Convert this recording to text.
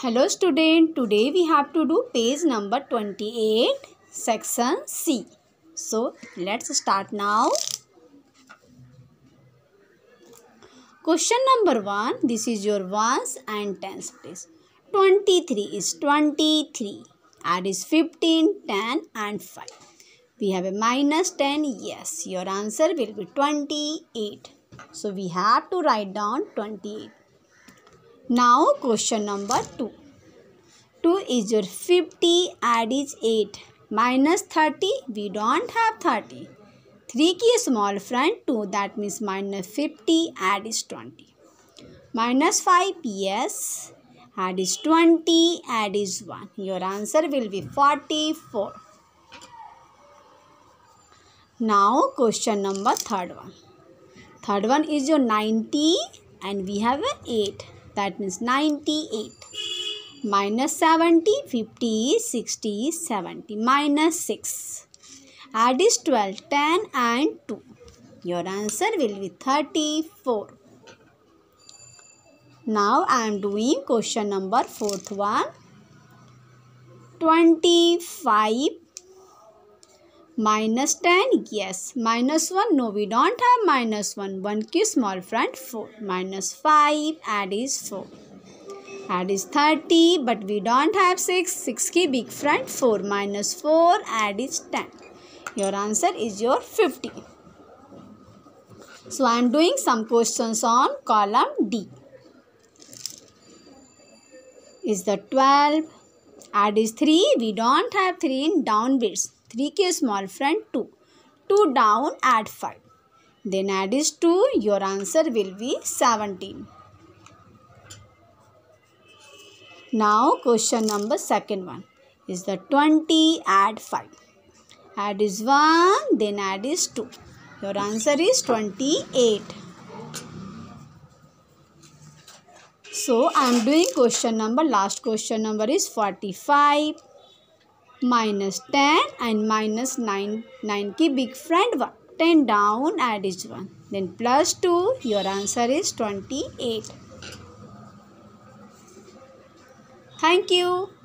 Hello student, today we have to do page number 28 section C. So let's start now. Question number 1, this is your ones and tens place. 23 is 23, add is 15, 10 and 5. We have a minus 10, yes, your answer will be 28. So we have to write down 28. Now question number 2. 2 is your 50 add is 8 minus 30 we don't have 30. 3 की small friend 2 that means minus 50 add is 20. Minus 5 yes add is 20 add is 1. Your answer will be 44. Now question number third one. Third one is your 90 and we have a 8 that means 98 minus 70 50 60 70 minus 6 add is 12 10 and 2 your answer will be 34 now i am doing question number fourth one. 25 minus 10 yes. Minus 1 no we don't have minus 1 1 की small friend 4 minus 5 add is 4 add is 30 but we don't have 6 6 की big friend 4 minus 4 add is 10 your answer is your 50 so i am doing some questions on column d. Is the 12 add is 3 we don't have 3 in down bits 3 के small friend 2. 2 down add 5. Then add is 2. Your answer will be 17. Now question number second one is the 20 add 5. Add is 1 then add is 2. Your answer is 28. So I am doing question number last question number is 45 minus 10 and minus 9 9 की big friend 1 10 down add is 1 then plus 2 your answer is 28 thank you